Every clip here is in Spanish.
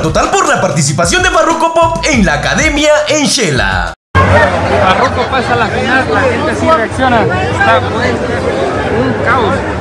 total por la participación de Farruko Pop en la academia en Shela. Farruko pasa a la final, la gente así reacciona. Está un caos.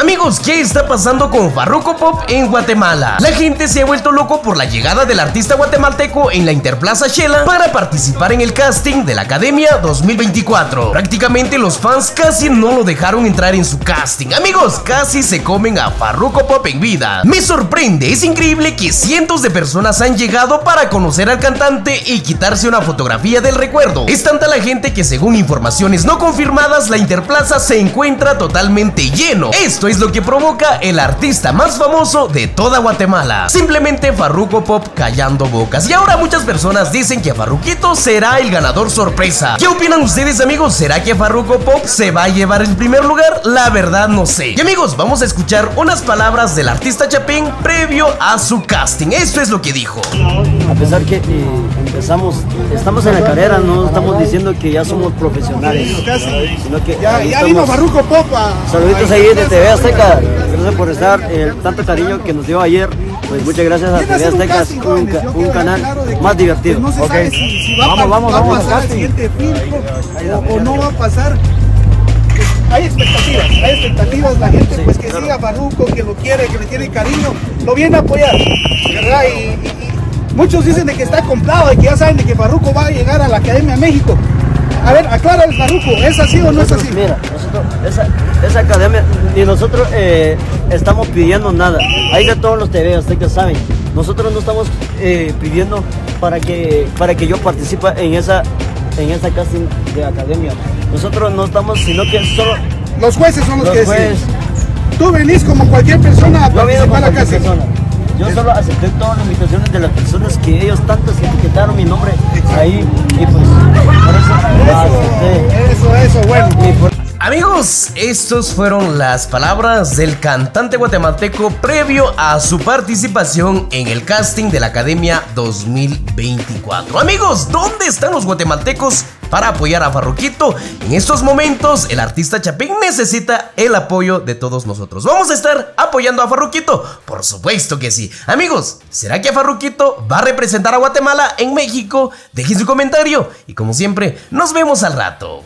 Amigos, ¿qué está pasando con Farruko Pop en Guatemala? La gente se ha vuelto loco por la llegada del artista guatemalteco en la Interplaza Shela para participar en el casting de la Academia 2024. Prácticamente los fans casi no lo dejaron entrar en su casting. Amigos, casi se comen a Farruko Pop en vida. Me sorprende, es increíble que cientos de personas han llegado para conocer al cantante y quitarse una fotografía del recuerdo. Es tanta la gente que según informaciones no confirmadas, la Interplaza se encuentra totalmente lleno. Esto es lo que provoca el artista más famoso de toda Guatemala. Simplemente Farruko Pop callando bocas. Y ahora muchas personas dicen que Farruquito será el ganador sorpresa. ¿Qué opinan ustedes amigos? ¿Será que Farruko Pop se va a llevar el primer lugar? La verdad no sé. Y amigos, vamos a escuchar unas palabras del artista Chapín previo a su casting. Esto es lo que dijo. A pesar que eh, empezamos, estamos en la carrera, no estamos diciendo que ya somos profesionales, sino que Ya, ya estamos- vino Barruco Popa. Saluditos ahí de TV Azteca. Gracias por estar, eh, tanto cariño que nos dio ayer. Pues muchas gracias a TV Azteca, un, ca- un canal claro más divertido. pues, no se Ok. sabe si, si va, a Vamos, vamos, va a vamos al pasar al siguiente filtro o, no va a pasar. Hay expectativas, hay expectativas, la gente pues que siga a Farruko, que lo quiere, que le tiene cariño, lo viene a apoyar, ¿verdad? Y, y- y muchos dicen de que está comprado, de que ya saben de que Farruko va a llegar a la Academia México. A ver, aclara el Farruko, ¿es así o no es así? Mira, nosotros, esa, esa academia, ni nosotros eh, estamos pidiendo nada. Ahí de todos los TV Azteca saben. Nosotros no estamos eh, pidiendo para que, para que yo participe en esa, en esa casting de academia. Nosotros no estamos, sino que solo Los jueces son los, los que jueces. deciden. Tú venís como cualquier persona a participar a la persona. Yo solo acepté todas las invitaciones de las personas que ellos tantos que etiquetaron mi nombre ahí y pues por eso acepté. Eso, eso, bueno. Amigos, estas fueron las palabras del cantante guatemalteco previo a su participación en el casting de la Academia 2024. Amigos, ¿dónde están los guatemaltecos para apoyar a Farruquito? En estos momentos, el artista Chapín necesita el apoyo de todos nosotros. ¿Vamos a estar apoyando a Farruquito? Por supuesto que sí. Amigos, ¿será que Farruquito va a representar a Guatemala en México? Dejen su comentario y como siempre, nos vemos al rato.